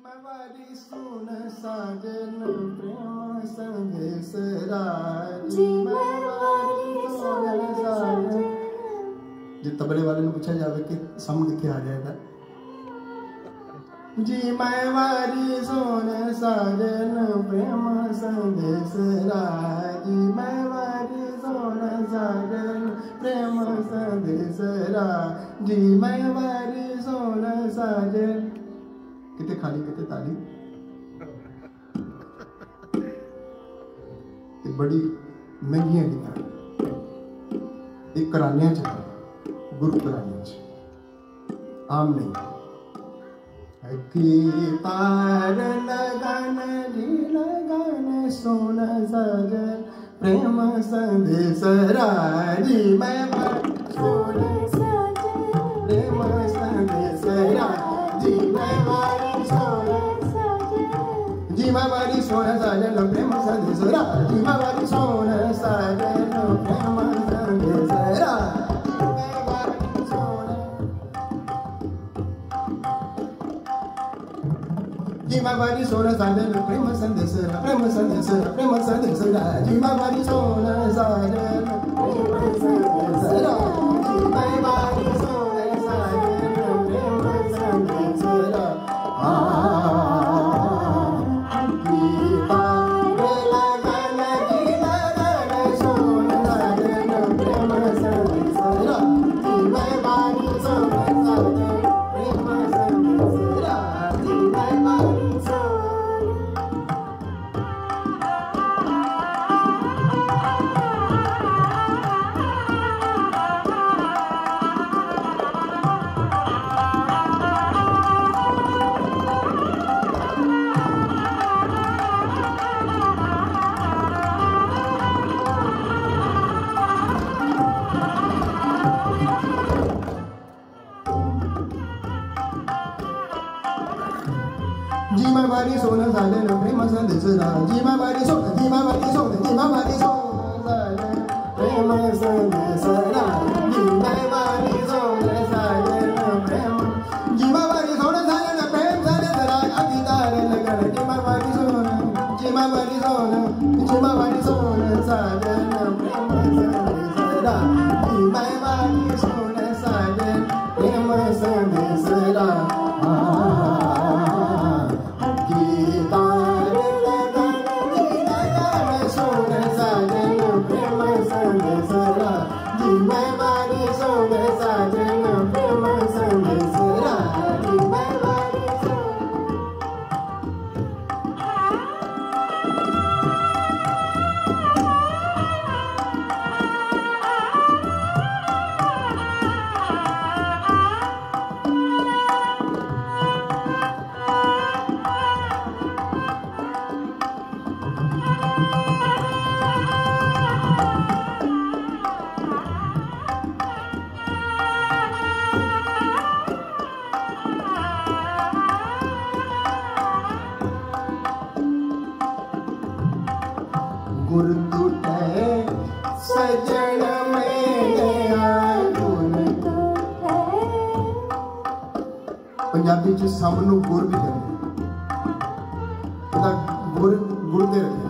Maori सुन साजन प्रेम संगे सरारी। तबले वाले ने पूछा जावे कि समझ किथे आ जाएगा जी मैं वारी सोने साजन प्रेम संदेश राज़ी मैं वारी सोने साजन प्रेम संदेश राज़ी मैं वारी सोने साजन। कितने खाली, कितने ताली? एक बड़ी महँगी किताब एक करानिया चाहिए, गुरु करानिया चाहिए। आम नहीं। की पार लगन जी लगन सोन सजन, प्रेम संदेश राज़ी मैं Jimabari sona sadana prema sandesara prema sandesara prema sandesara Jimabari sona sadana 一脉脉的宋代三姐妹北门上的四太爷一脉脉的宋代一脉脉的宋代一脉脉的宋代三姐妹北门上的 ਗੁਰ ਟੁਟੇ ਸਜਣ ਮੇਰਾ ਗੁਰ ਪੰਜਾਬੀ ਚ ਸਭ ਨੂੰ ਗੁਰ ਵੀ ਕਹਿੰਦੇ ਇਹਦਾ ਗੁਰ ਗੁਰ ਦੇ ਰੱਖੇ।